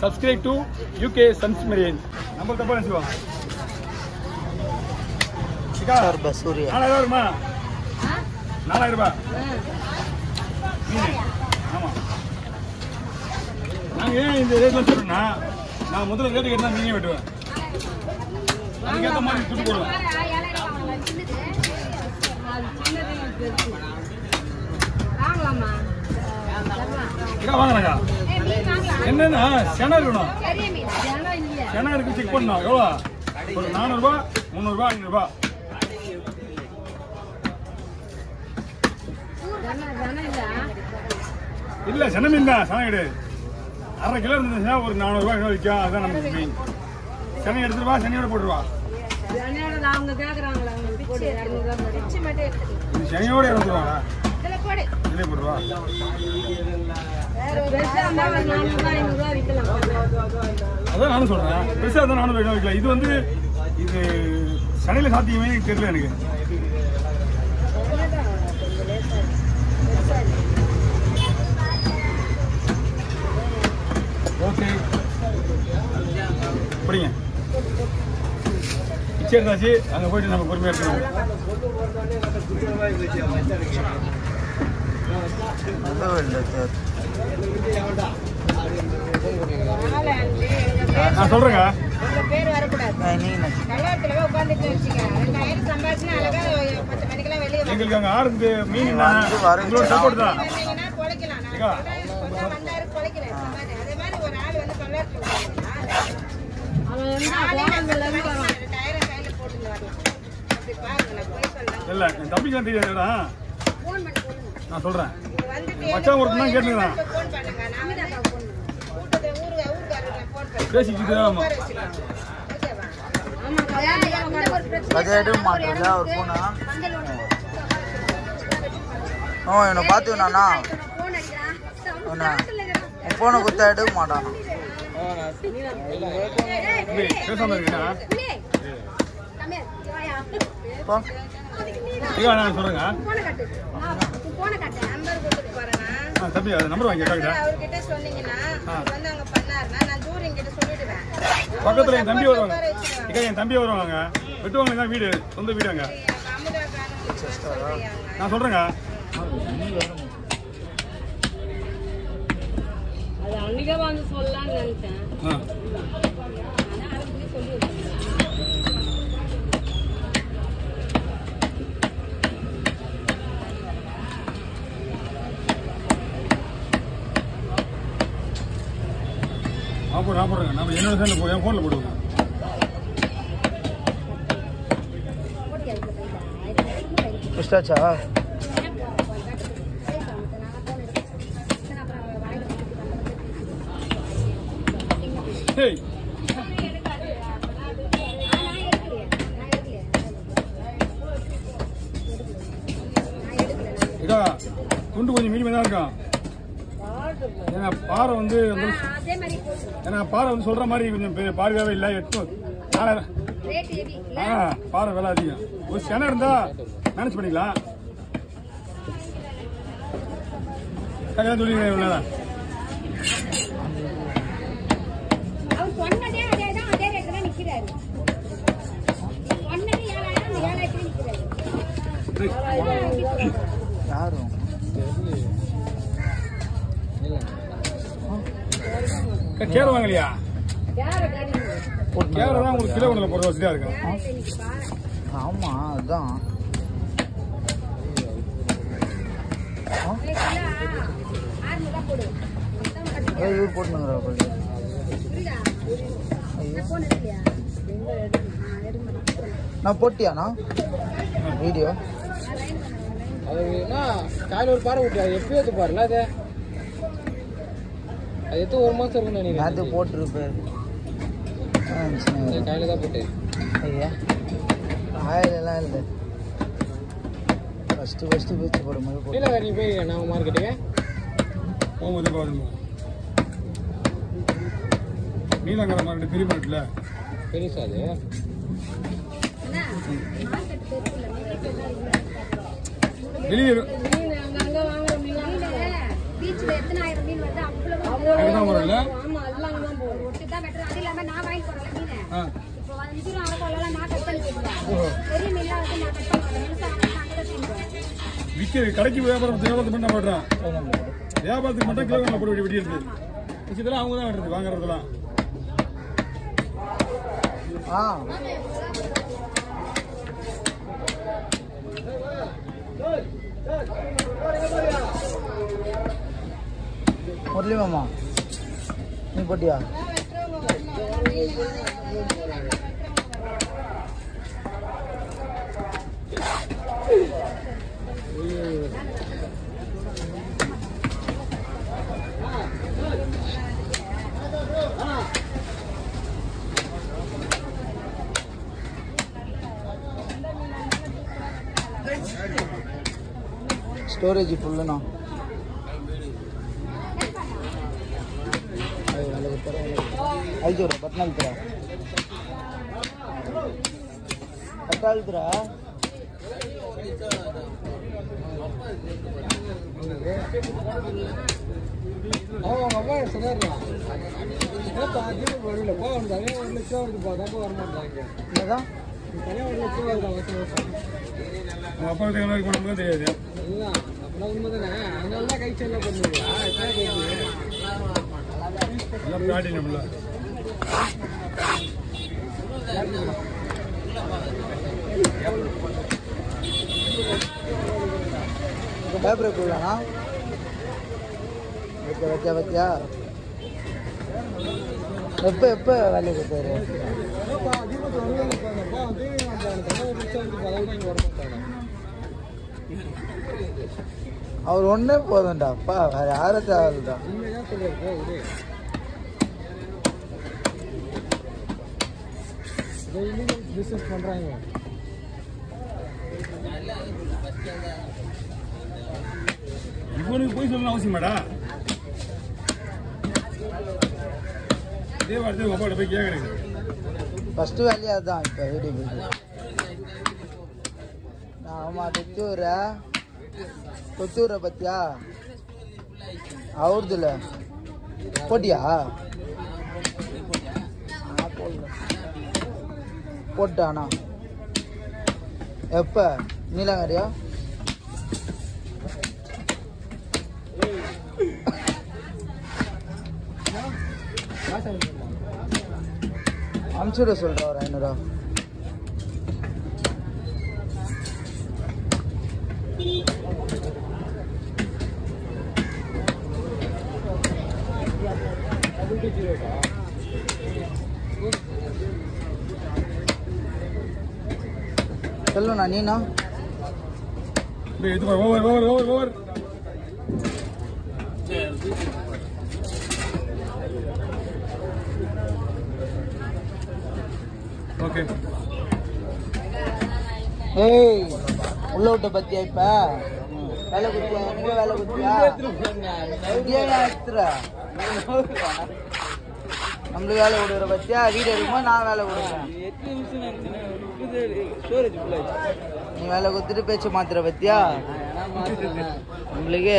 Subscribe to UK sons மெரியன் number தப்பா பசூரியா நாலாயிரம் வருமா நாலாயிரம் ரூபாய். ஆமாம் நாங்கள் ஏன் இந்த ரேட்லாம் சொல்கிறோன்னா நான் முதல்ல ரேட்டு கேட்டால் மீனே வெட்டுவேன். அதுக்கேற்ற மாதிரி துட்டு போடுவேன். வாங்கலாமா. இக்கா வாங்கினாக்கா என்னன்னா? சென இருக்கணும் சென இருக்கு செக் பண்ணணும் எவ்வளோ? ஒரு நானூறுபா முந்நூறுபா ஐநூறுபா. இல்ல சென மீன் தான். சென கிடையாது. அரை கிலோ இருந்துச்சுன்னா ஒரு நானூறுபா கிலோ விற்கும் அதுதான் நமக்கு மீன் சென்னை எடுத்துட்டு வா சென்னையோட போட்டுருவா இது சென்னையோட போட்டுருவா அதான் நானும் சொல்றேன். பெருசா தான் நானும் வேணும் இது வந்து இது சனையில சாத்தியமே எனக்கு தெரியல எனக்கு. ஓகே. அப்படிங்க பிச்சை எடுத்தாச்சு. அங்க போயிட்டு நம்ம பொறுமையா இருக்கணும். நல்ல வெள்ளை சார். நான் சொல்றேங்க. எங்களுக்கு அங்க ஆறுக்கு மீன் உங்களோட சப்போர்ட் தான். இல்ல தம்பிக்கு தெரியாதுடா நான் சொல்றேன். மச்சான் ஒருத்தன் பண்ணி பேசிக்கிட்டு ஒரு பூனை ஓ என்னை பார்த்துனாண்ணா அவனா உன் ஃபோனை குத்தா எடுக்க மாட்டானா தம்பி போன கட்டு. நம்பர் கொடுத்துட்டு தம்பி அது நம்பர் வாங்கி கேட்டாங்க அவர்கிட்ட சொன்னீங்கன்னா வந்து அங்க பண்ணாருன்னா நான் தூரம் கிட்ட சொல்லிடுவேன். பக்கத்துல என் தம்பி வருவாங்க. இக்கா என் தம்பி வருவாங்க. வெட்டுவாங்க தான் வீடு சொந்த வீடு அங்க. நான் சொல்றேங்க. அது அன்னைக்கே வந்து சொல்லலாம்னு நினைச்சேன். ஆ. நான் போடுறேன் நான் போடுறேங்க நம்ம என்னோட சேர்ந்து போய் என் ஃபோனில் போடுவோம் இதா துண்டு கொஞ்சம் மீடியமாக தான் இருக்கான் ஏன்னா பாறை வந்து வந்து- அதே மாதிரி ஏன்னா பாறை வந்து சொல்ற மாதிரி கொஞ்சம் பெரிய பாதுகாவே இல்லை எட்டு ஆ பாறை விலை அதிகம். ஒரு செனை இருந்தா மேனேஜ் பண்ணிக்கலாம். கல்யாணம் சொல்லி இவ்வளோதான் அவர் கேர வாங்கலையா? யாரை கேட்டீங்க கேர தான் உங்களுக்கு கிலோ ஒன்றில் போடுற வசதியாக இருக்கும் யாரை இன்னைக்கு பாரு ஆமா அதான். ஆறுநூறுவா போடு மொத்தமா கட்டு. ஏய், இவர் மாட்டேன். நான் போட்டியாண்ணா வீடியோ? அது என்ன? காலையில் ஒரு பாறை விட்டு எடுத்து பாருல அது? அது எடுத்து ஒரு மாசம் இருக்கும்னு நினைக்கிறேன். போட்டிருப்பேன் காலையில் தான் போட்டு. ஐயா ஆயிலெல்லாம் இல்லை. ஃபஸ்ட்டு ஃபஸ்ட்டு பீச் போடும்போது போட்டு. கீழே நீ போய் நான் மார்க்கெட்டுக்கு போகும்போது பாருங்க. நீலங்கர மார்க்கெட் பெரிய மார்க்கெட்டில் பெருசா அது. இல்ல. வெளியே அங்கதான் வரும்ல ஆமா அதெல்லாம் அங்கதான் போகும் தான் better. அது இல்லாம நான் வாங்கி போடுறேன்ல மீனு. இப்போ வஞ்சிரம், அரக்கோலெல்லாம் நான் cut பண்ணி. பெரிய மீன்லாம் வந்து நான் cut பண்ண நான். விற்கிற கடைக்கு வியாபாரம் வியாபாரத்தை பண்ண மாட்டான் வியாபாரத்துக்கு மட்டும் கிலோ போட்டு வெட்டி வெட்டி எடுத்து. இதெல்லாம் அவங்க தான் எடுத்து வாங்குறதெல்லாம். ஆ. முரளி மாமா. நீ போட்டியா? ஸ்டோரேஜ் ஃபுல்லுண்ணா ಐದು ಬತ್ನಾಲ್ತರ ಹತ್ತಾಲ್ತರ அவன் அவங்க அப்பா சொன்னாருண்ணா ஏப்பா தீபம் வரல போ அவனுக்கு தனியாக ஒரு லட்சம் வருதுப்பா தப்பா வர மாட்டாங்க என்னதான் தனியாக ஒரு லட்சம் வருதா வருஷம் வருஷம் அவங்க அப்பா கிட்ட மாதிரி போனோம்னா தெரியாது அதுதான் அப்படின்னா உண்மைதானே அதனால தான் கை செல்ல பண்ணுவீங்களா எத்தனை கேட்குது எல்லாம் தீபம் வந்தாங்க தனியாக ஒரு லட்சம் வருது அதெல்லாம் இங்கே வர அவர் ஒன்றே போதும்டா. அப்பா வேற யாரும் தேவையில்லடா. பிசினஸ் பண்றாங்க. பிஸ்னஸ் பண்ணுறாங்க இவனுக்கு போய் சொல்லணும் அவசியமாடா இதே வார்த்தை உங்க அப்பாட்ட போய் கேட்கறேன் ஃபஸ்ட்டு வேலையே தான் இப்போ வீடியோ போயிட்டு நான் ஆமா கொத்தூர. கொத்தூரை பத்தியா? அவருதுல. போட்டியா? போட்டானா? எப்போ? நீலங்கரியா அனுப்பிச்சுட சொல்கிறேன் ஒரு ஐநூறுவா சொல்லுண்ணா நீண்ணா. இது பாரு, over over over over. Okay ஏய் உள்ள விட்ட பத்தியா இப்ப? வேலை குத்தியா எங்க வேலை குத்தியா எங்கேயா நான் நம்மளுக்கு வேலை கொடுக்குற பத்தியா? வீடு எடுக்கும்போது நான் வேலை கொடுக்குறேன். நீ வேலை கொடுத்துட்டு பேச்சு மாத்துற பத்தியா? உங்களுக்கு